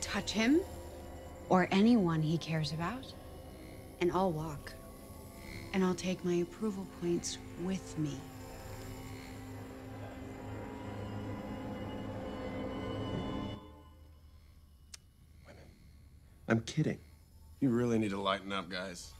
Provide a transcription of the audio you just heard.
Touch him or anyone he cares about, and I'll walk. And I'll take my approval points with me. I'm kidding. You really need to lighten up, guys.